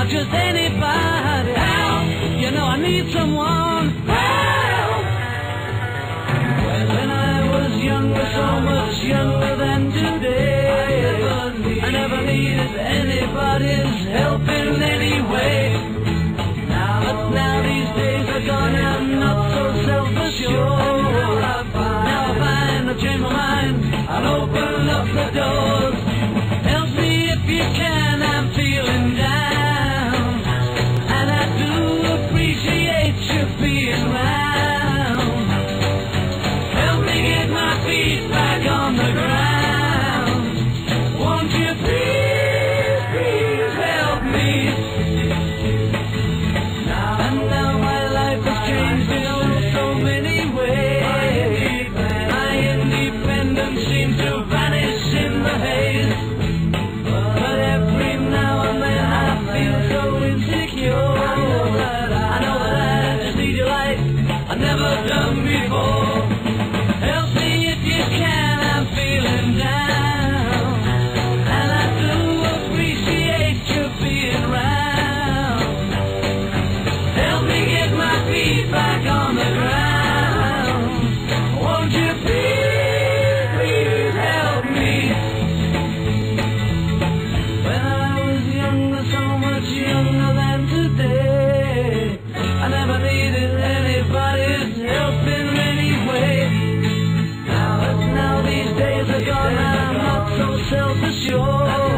not just anybody. Help! You know I need someone. Help! Well, when I was younger, so much younger than today, I never needed anybody's help. Sweet flag on the ground. I'm not so self-assured.